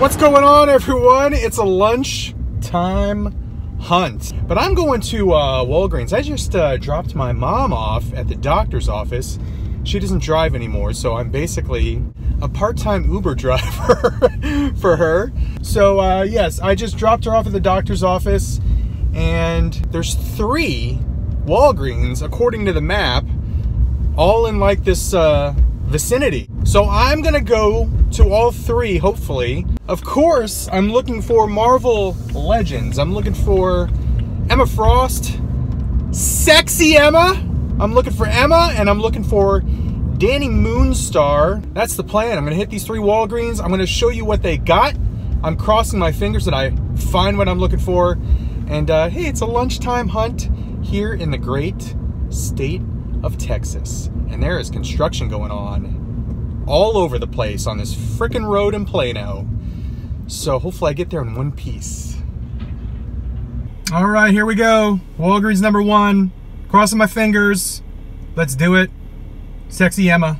What's going on, everyone? It's a lunch time hunt. But I'm going to uh, Walgreens. I just uh, dropped my mom off at the doctor's office. She doesn't drive anymore, so I'm basically a part-time Uber driver for her. So uh, yes, I just dropped her off at the doctor's office, and there's three Walgreens, according to the map, all in like this uh, vicinity. So I'm gonna go to all three, hopefully. Of course, I'm looking for Marvel Legends. I'm looking for Emma Frost, Sexy Emma. I'm looking for Emma, and I'm looking for Dani Moonstar. That's the plan. I'm gonna hit these three Walgreens. I'm gonna show you what they got. I'm crossing my fingers that I find what I'm looking for. And uh, hey, it's a lunchtime hunt here in the great state of Texas. And there is construction going on all over the place on this freaking road in Plano. So hopefully I get there in one piece. All right, here we go. Walgreens number one. Crossing my fingers. Let's do it. Sexy Emma.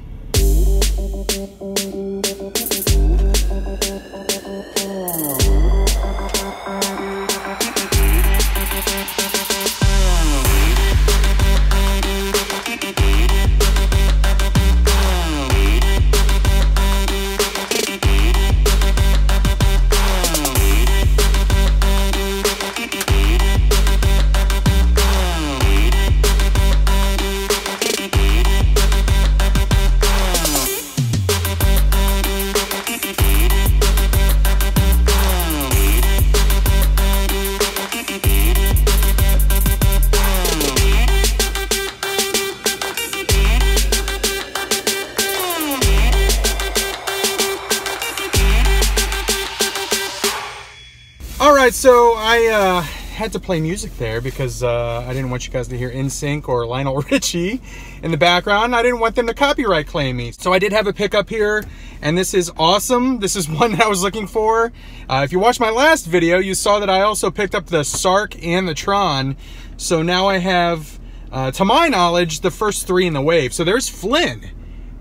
Right, so I uh, had to play music there because uh, I didn't want you guys to hear NSYNC or Lionel Richie in the background. I didn't want them to copyright claim me. So I did have a pickup here, and this is awesome. This is one that I was looking for. Uh, if you watched my last video, you saw that I also picked up the Sark and the Tron. So now I have, uh, to my knowledge, the first three in the wave. So there's Flynn.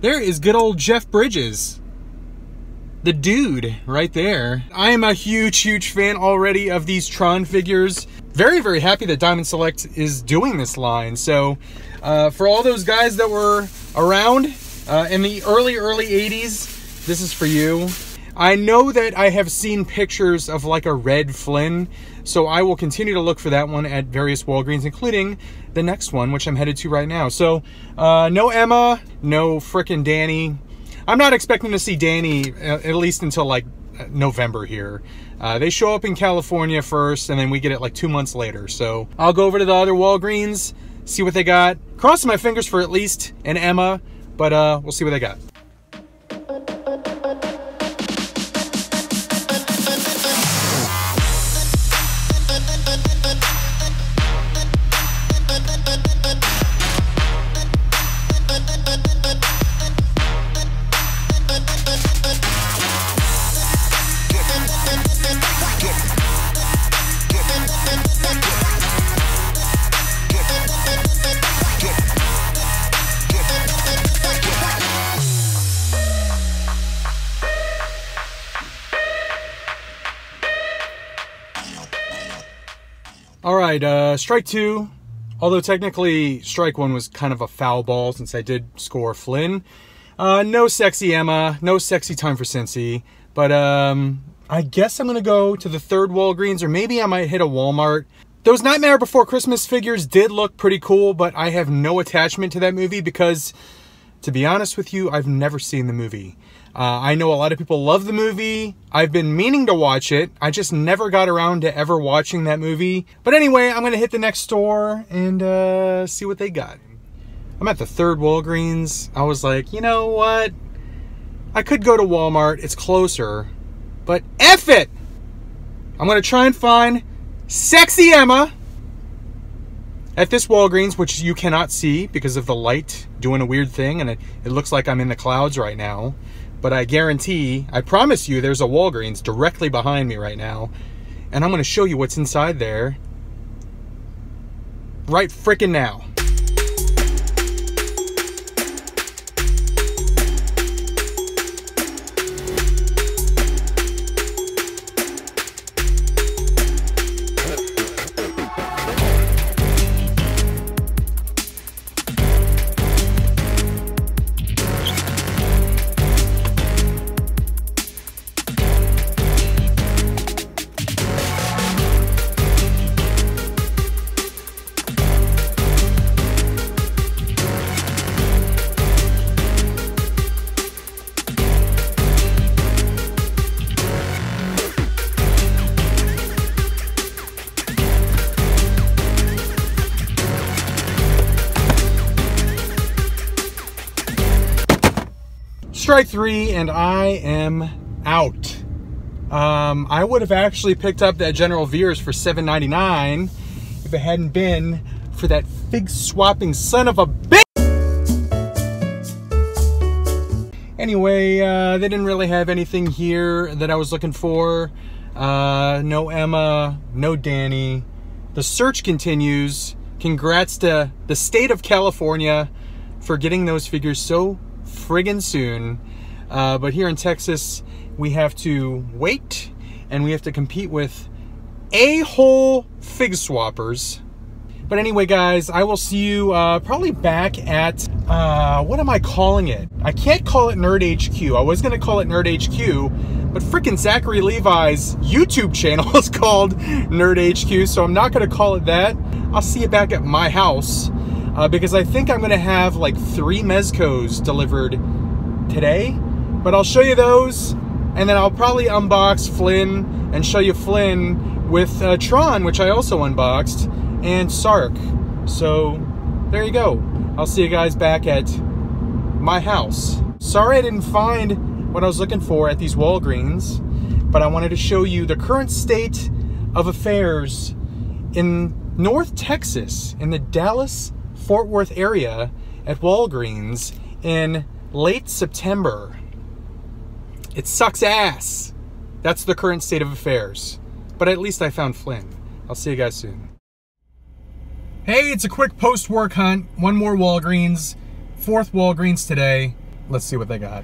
There is good old Jeff Bridges the dude right there. I am a huge, huge fan already of these Tron figures. Very, very happy that Diamond Select is doing this line. So uh, for all those guys that were around uh, in the early, early 80s, this is for you. I know that I have seen pictures of like a red Flynn, so I will continue to look for that one at various Walgreens, including the next one, which I'm headed to right now. So uh, no Emma, no frickin' Dani, I'm not expecting to see Dani uh, at least until like November here. Uh, they show up in California first, and then we get it like two months later. So I'll go over to the other Walgreens, see what they got. Crossing my fingers for at least an Emma, but uh, we'll see what they got. Right, uh, strike two. Although technically strike one was kind of a foul ball since I did score Flynn. Uh, no sexy Emma, no sexy time for Cincy. But um, I guess I'm gonna go to the third Walgreens or maybe I might hit a Walmart. Those Nightmare Before Christmas figures did look pretty cool, but I have no attachment to that movie because, to be honest with you, I've never seen the movie. Uh, I know a lot of people love the movie. I've been meaning to watch it. I just never got around to ever watching that movie. But anyway, I'm going to hit the next store and uh, see what they got. I'm at the third Walgreens. I was like, you know what? I could go to Walmart. It's closer. But F it! I'm going to try and find Sexy Emma at this Walgreens, which you cannot see because of the light doing a weird thing. And it, it looks like I'm in the clouds right now. But I guarantee, I promise you, there's a Walgreens directly behind me right now. And I'm going to show you what's inside there right freaking now. Strike three, and I am out. Um, I would have actually picked up that General Veers for $7.99 if it hadn't been for that fig swapping son of a bitch. Anyway, uh, they didn't really have anything here that I was looking for. Uh, no Emma, no Dani. The search continues. Congrats to the state of California for getting those figures so friggin' soon. Uh, but here in Texas, we have to wait and we have to compete with a-hole fig swappers. But anyway, guys, I will see you uh, probably back at, uh, what am I calling it? I can't call it Nerd HQ. I was going to call it Nerd HQ, but freaking Zachary Levi's YouTube channel is called Nerd HQ, so I'm not going to call it that. I'll see you back at my house uh, because I think I'm going to have like three Mezcos delivered today, but I'll show you those and then I'll probably unbox Flynn and show you Flynn with uh, Tron, which I also unboxed and Sark. So there you go. I'll see you guys back at my house. Sorry I didn't find what I was looking for at these Walgreens, but I wanted to show you the current state of affairs in North Texas, in the Dallas Fort Worth area at Walgreens in late September. It sucks ass. That's the current state of affairs. But at least I found Flynn. I'll see you guys soon. Hey, it's a quick post-work hunt. One more Walgreens. Fourth Walgreens today. Let's see what they got.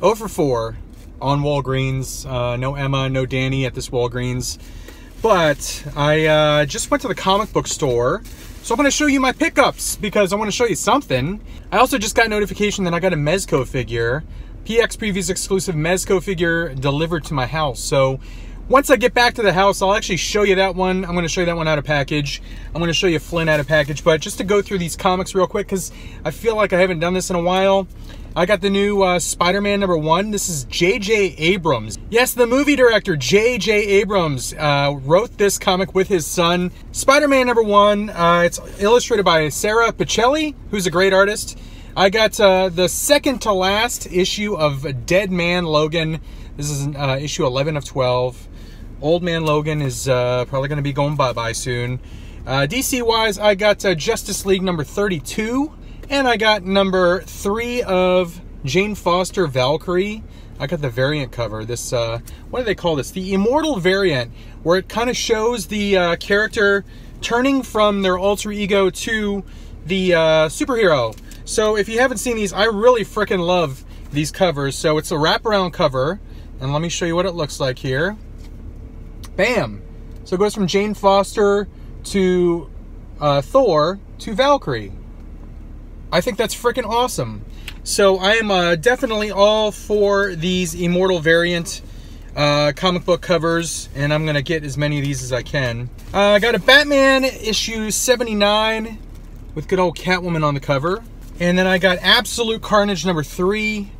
0 for 4 on Walgreens. Uh, no Emma, no Dani at this Walgreens. But I uh, just went to the comic book store. So I'm going to show you my pickups because I want to show you something. I also just got notification that I got a Mezco figure. PX Previews exclusive Mezco figure delivered to my house. So once I get back to the house, I'll actually show you that one. I'm going to show you that one out of package. I'm going to show you Flynn out of package. But just to go through these comics real quick because I feel like I haven't done this in a while. I got the new uh, Spider-Man number one. This is J.J. Abrams. Yes, the movie director J.J. Abrams uh, wrote this comic with his son. Spider-Man number one. Uh, it's illustrated by Sara Pichelli, who's a great artist. I got uh, the second to last issue of Dead Man Logan. This is uh, issue 11 of 12. Old Man Logan is uh, probably going to be going bye-bye soon. DC-wise, I got Justice League number 32. And I got number three of Jane Foster Valkyrie. I got the variant cover. This, uh, what do they call this? The Immortal variant, where it kind of shows the uh, character turning from their alter ego to the uh, superhero. So if you haven't seen these, I really freaking love these covers. So it's a wraparound cover. And let me show you what it looks like here. Bam! So it goes from Jane Foster to uh, Thor to Valkyrie. I think that's freaking awesome. So I am uh, definitely all for these Immortal variant uh, comic book covers, and I'm going to get as many of these as I can. Uh, I got a Batman issue 79 with good old Catwoman on the cover. And then I got Absolute Carnage number 3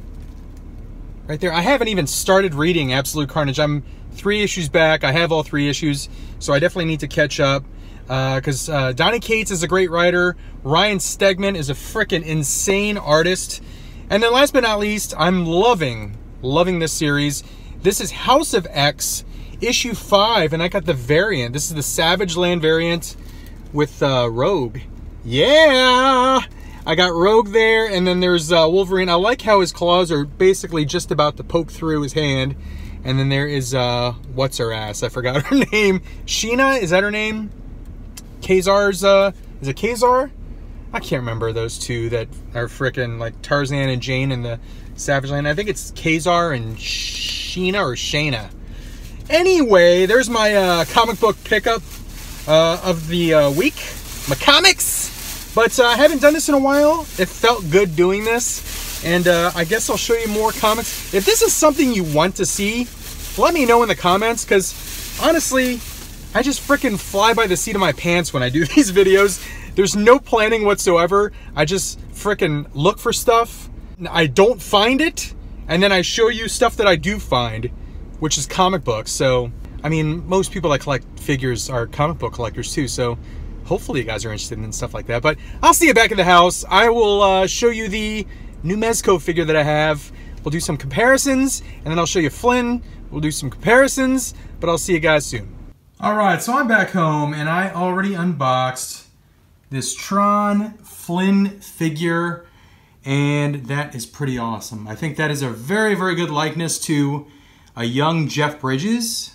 right there. I haven't even started reading Absolute Carnage. I'm three issues back. I have all three issues, so I definitely need to catch up because uh, uh, Donny Cates is a great writer. Ryan Stegman is a freaking insane artist. And then last but not least, I'm loving, loving this series. This is House of X, issue 5, and I got the variant. This is the Savage Land variant with uh, Rogue. Yeah! I got Rogue there, and then there's uh, Wolverine. I like how his claws are basically just about to poke through his hand. And then there is, uh, what's her ass? I forgot her name. Sheena, is that her name? Ka-Zar's, uh, is it Ka-Zar? I can't remember those two that are freaking like Tarzan and Jane in the Savage Land. I think it's Ka-Zar and Sheena or Shayna. Anyway, there's my uh, comic book pickup uh, of the uh, week. My comics! But uh, I haven't done this in a while. It felt good doing this. And uh, I guess I'll show you more comics. If this is something you want to see, let me know in the comments because honestly, I just freaking fly by the seat of my pants when I do these videos. There's no planning whatsoever. I just freaking look for stuff. I don't find it. And then I show you stuff that I do find, which is comic books. So, I mean, most people that collect figures are comic book collectors too. So hopefully you guys are interested in stuff like that. But I'll see you back at the house. I will uh, show you the new Mezco figure that I have. We'll do some comparisons, and then I'll show you Flynn. We'll do some comparisons, but I'll see you guys soon. All right, so I'm back home, and I already unboxed this Tron Flynn figure, and that is pretty awesome. I think that is a very, very good likeness to a young Jeff Bridges.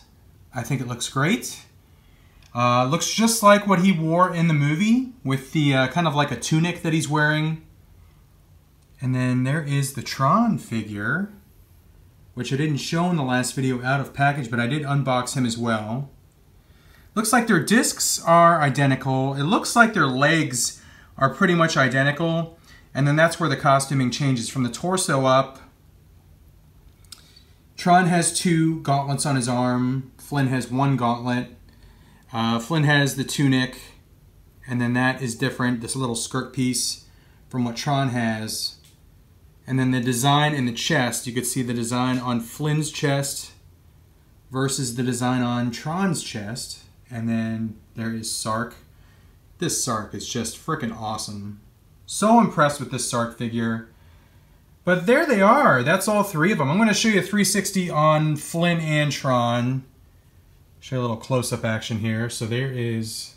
I think it looks great. Uh, looks just like what he wore in the movie with the uh, kind of like a tunic that he's wearing. And then there is the Tron figure, which I didn't show in the last video out of package, but I did unbox him as well. Looks like their discs are identical. It looks like their legs are pretty much identical. And then that's where the costuming changes from the torso up. Tron has two gauntlets on his arm. Flynn has one gauntlet. Uh, Flynn has the tunic, and then that is different, this little skirt piece from what Tron has. And then the design in the chest, you could see the design on Flynn's chest versus the design on Tron's chest. And then there is Sark. This Sark is just freaking awesome. So impressed with this Sark figure. But there they are. That's all three of them. I'm going to show you a 360 on Flynn and Tron. Show you a little close-up action here. So there is...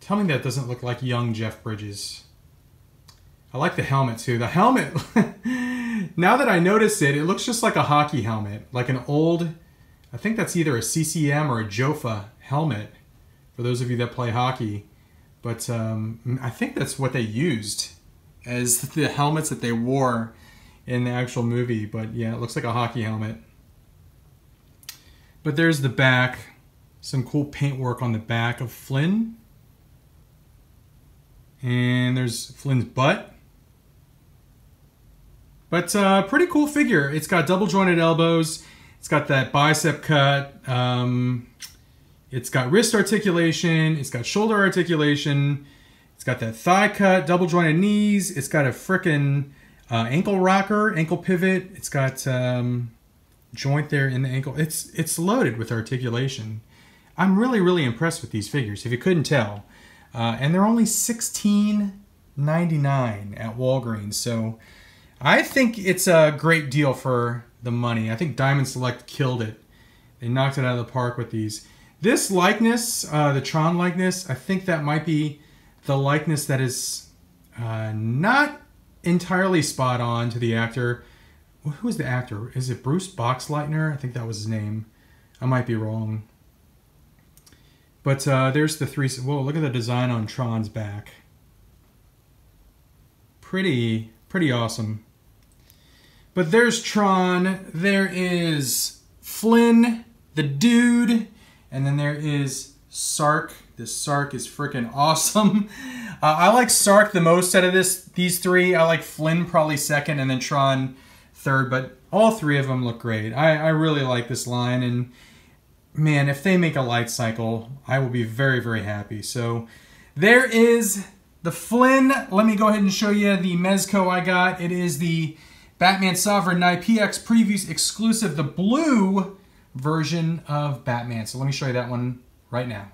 Tell me that doesn't look like young Jeff Bridges. I like the helmet too. The helmet, now that I notice it, it looks just like a hockey helmet. Like an old, I think that's either a CCM or a Jofa helmet for those of you that play hockey. But um, I think that's what they used as the helmets that they wore in the actual movie. But yeah, it looks like a hockey helmet. But there's the back. Some cool paintwork on the back of Flynn. And there's Flynn's butt. But uh, pretty cool figure. It's got double jointed elbows. It's got that bicep cut. Um, it's got wrist articulation. It's got shoulder articulation. It's got that thigh cut, double jointed knees. It's got a frickin' uh, ankle rocker, ankle pivot. It's got um, joint there in the ankle. It's it's loaded with articulation. I'm really really impressed with these figures. If you couldn't tell, uh, and they're only $16.99 at Walgreens. So I think it's a great deal for the money. I think Diamond Select killed it. They knocked it out of the park with these. This likeness, uh, the Tron likeness, I think that might be the likeness that is uh, not entirely spot on to the actor. Who is the actor? Is it Bruce Boxleitner? I think that was his name. I might be wrong. But uh, there's the three. Whoa, look at the design on Tron's back. Pretty, pretty awesome. But there's Tron. There is Flynn, the dude. And then there is Sark. This Sark is freaking awesome. Uh, I like Sark the most out of this these three. I like Flynn probably second and then Tron third. But all three of them look great. I, I really like this line. And man, if they make a light cycle, I will be very, very happy. So there is the Flynn. Let me go ahead and show you the Mezco I got. It is the Batman Sovereign Knight PX Previews exclusive, the blue version of Batman. So let me show you that one right now.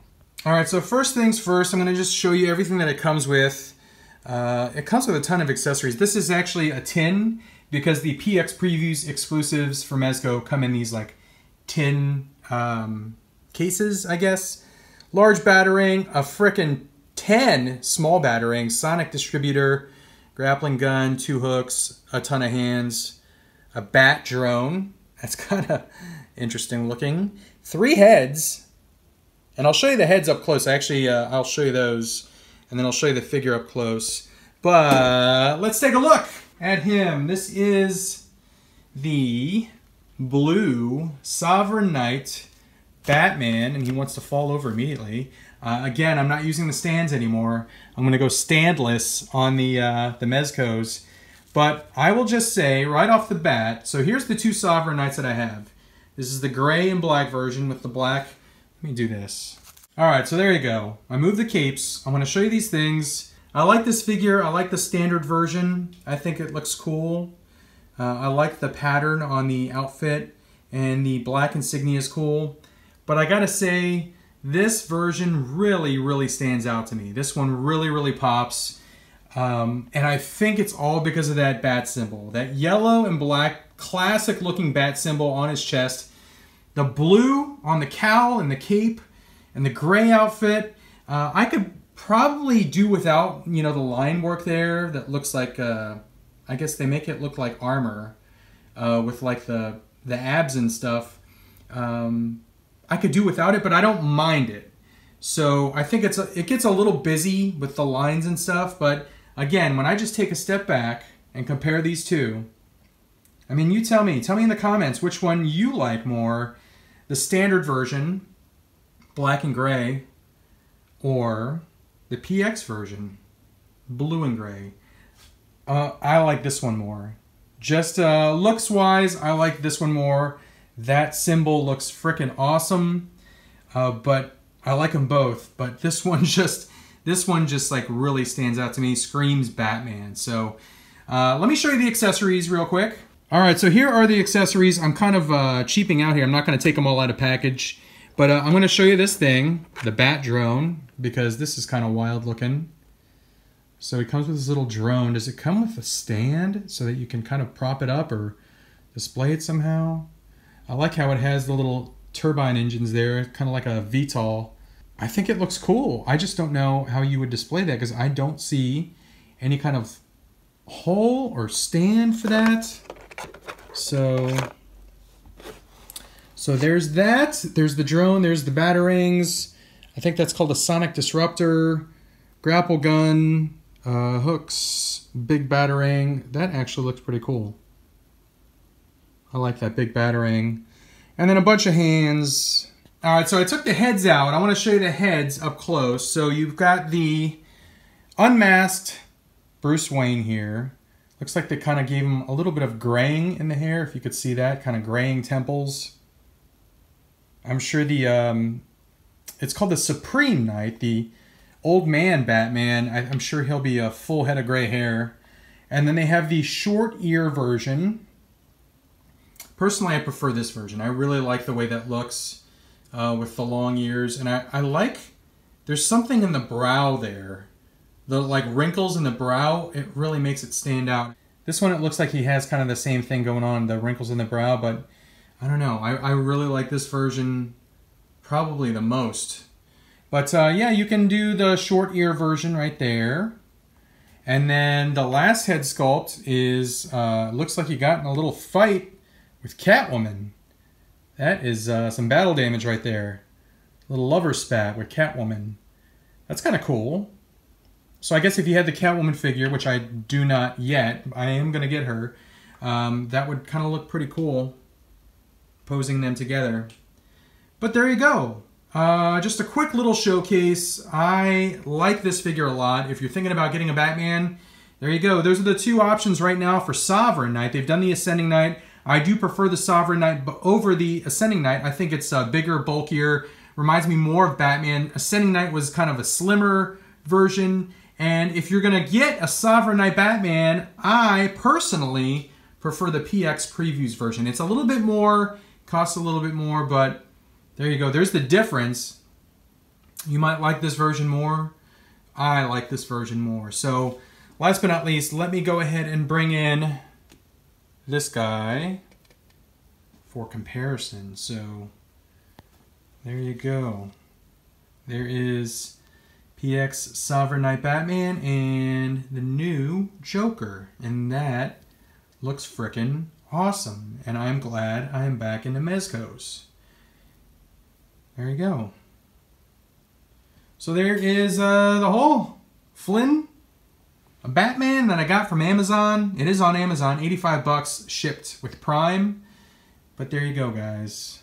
All right, so first things first, I'm gonna just show you everything that it comes with. Uh, it comes with a ton of accessories. This is actually a tin because the PX Previews exclusives for Mezco come in these like tin um, cases, I guess. Large batarang, a frickin' 10 small batarang, sonic distributor, grappling gun, two hooks, a ton of hands, a bat drone. That's kind of interesting looking. Three heads, and I'll show you the heads up close. Actually, uh, I'll show you those, and then I'll show you the figure up close. But let's take a look at him. This is the blue Sovereign Knight Batman, and he wants to fall over immediately. Uh, again, I'm not using the stands anymore. I'm going to go standless on the, uh, the Mezcos. But I will just say right off the bat, so here's the two Sovereign Knights that I have. This is the gray and black version with the black. Let me do this. All right, so there you go. I moved the capes. I'm to show you these things. I like this figure. I like the standard version. I think it looks cool. Uh, I like the pattern on the outfit and the black insignia is cool. But I gotta say, this version really, really stands out to me. This one really, really pops. Um, and I think it's all because of that bat symbol. That yellow and black classic looking bat symbol on his chest. The blue on the cowl and the cape and the gray outfit. Uh, I could probably do without, you know, the line work there that looks like, uh, I guess they make it look like armor uh, with like the, the abs and stuff. Um, I could do without it, but I don't mind it. So I think it's a, it gets a little busy with the lines and stuff, but again, when I just take a step back and compare these two, I mean, you tell me, tell me in the comments which one you like more, the standard version, black and gray, or the PX version, blue and gray. Uh, I like this one more. Just uh, looks wise, I like this one more. That symbol looks freaking awesome, uh, but I like them both. But this one just, this one just like really stands out to me. Screams Batman. So uh, let me show you the accessories real quick. All right, so here are the accessories. I'm kind of uh, cheaping out here. I'm not going to take them all out of package, but uh, I'm going to show you this thing, the Bat Drone, because this is kind of wild looking. So it comes with this little drone. Does it come with a stand so that you can kind of prop it up or display it somehow? I like how it has the little turbine engines there, kind of like a VTOL. I think it looks cool. I just don't know how you would display that because I don't see any kind of hole or stand for that. So, so there's that. There's the drone. There's the batarangs. I think that's called a sonic disruptor, grapple gun, uh, hooks, big batarang. That actually looks pretty cool. I like that big batarang. And then a bunch of hands. All right, so I took the heads out. I want to show you the heads up close. So you've got the unmasked Bruce Wayne here. Looks like they kind of gave him a little bit of graying in the hair, if you could see that, kind of graying temples. I'm sure the, um, it's called the Supreme Knight, the old man Batman. I, I'm sure he'll be a full head of gray hair. And then they have the short ear version, Personally, I prefer this version. I really like the way that looks uh, with the long ears. And I, I like, there's something in the brow there. The like wrinkles in the brow, it really makes it stand out. This one, it looks like he has kind of the same thing going on, the wrinkles in the brow, but I don't know. I, I really like this version probably the most. But uh, yeah, you can do the short ear version right there. And then the last head sculpt is, uh, looks like he got in a little fight with Catwoman. That is uh, some battle damage right there. Little lover spat with Catwoman. That's kind of cool. So I guess if you had the Catwoman figure, which I do not yet, I am going to get her, um, that would kind of look pretty cool, posing them together. But there you go. Uh, just a quick little showcase. I like this figure a lot. If you're thinking about getting a Batman, there you go. Those are the two options right now for Sovereign Knight. They've done the Ascending Knight. I do prefer the Sovereign Knight over the Ascending Knight. I think it's uh, bigger, bulkier, reminds me more of Batman. Ascending Knight was kind of a slimmer version. And if you're going to get a Sovereign Knight Batman, I personally prefer the PX Previews version. It's a little bit more, costs a little bit more, but there you go. There's the difference. You might like this version more. I like this version more. So last but not least, let me go ahead and bring in this guy for comparison. So there you go. There is PX Sovereign Knight Batman and the new Joker. And that looks frickin' awesome. And I'm glad I am back in the Mezcos. There you go. So there is uh, the whole Flynn a Batman that I got from Amazon. It is on Amazon, 85 bucks shipped with Prime. But there you go, guys.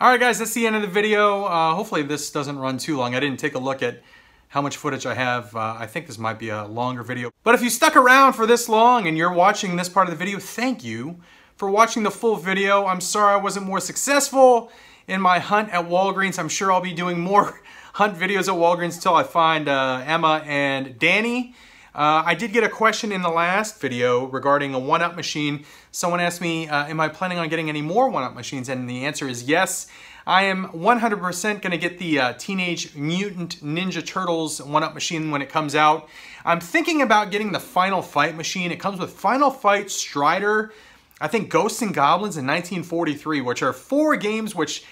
All right, guys, that's the end of the video. Uh, hopefully this doesn't run too long. I didn't take a look at how much footage I have. Uh, I think this might be a longer video. But if you stuck around for this long and you're watching this part of the video, thank you for watching the full video. I'm sorry I wasn't more successful in my hunt at Walgreens. I'm sure I'll be doing more hunt videos at Walgreens until I find uh, Emma and Dani. Uh, I did get a question in the last video regarding a one-up machine. Someone asked me, uh, am I planning on getting any more one-up machines? And the answer is yes. I am 100% going to get the uh, Teenage Mutant Ninja Turtles one-up machine when it comes out. I'm thinking about getting the Final Fight machine. It comes with Final Fight Strider, I think Ghosts and Goblins in 1943, which are four games which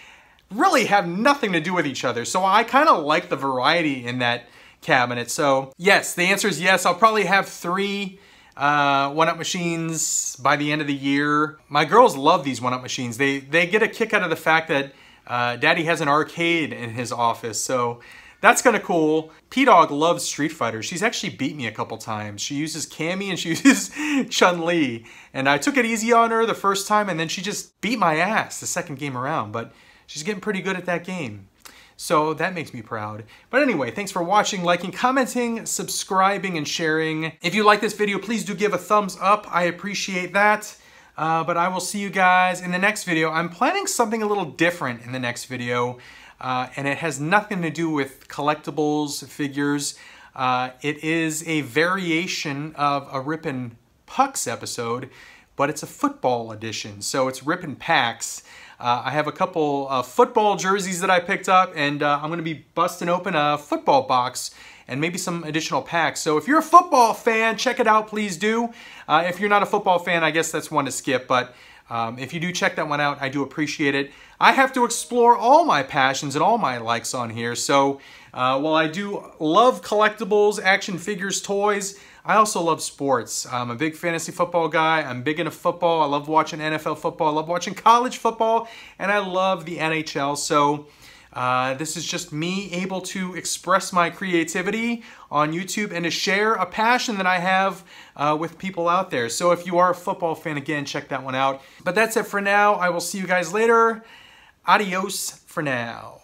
really have nothing to do with each other. So I kind of like the variety in that cabinet. So yes, the answer is yes. I'll probably have three uh, one-up machines by the end of the year. My girls love these one-up machines. They, they get a kick out of the fact that uh, Daddy has an arcade in his office, so that's kind of cool. P-Dog loves Street Fighter. She's actually beat me a couple times. She uses Cammy and she uses Chun-Li. And I took it easy on her the first time and then she just beat my ass the second game around. But she's getting pretty good at that game. So that makes me proud. But anyway, thanks for watching, liking, commenting, subscribing, and sharing. If you like this video, please do give a thumbs up. I appreciate that. Uh, but I will see you guys in the next video. I'm planning something a little different in the next video, uh, and it has nothing to do with collectibles, figures. Uh, it is a variation of a Rippin' Pucks episode, but it's a football edition. So it's Rippin' Packs. Uh, I have a couple uh, football jerseys that I picked up, and uh, I'm going to be busting open a football box and maybe some additional packs. So if you're a football fan, check it out, please do. Uh, if you're not a football fan, I guess that's one to skip, but um, if you do check that one out, I do appreciate it. I have to explore all my passions and all my likes on here, so uh, while I do love collectibles, action figures, toys, I also love sports. I'm a big fantasy football guy. I'm big into football. I love watching NFL football. I love watching college football, and I love the NHL. So uh, this is just me able to express my creativity on YouTube and to share a passion that I have uh, with people out there. So if you are a football fan, again, check that one out. But that's it for now. I will see you guys later. Adios for now.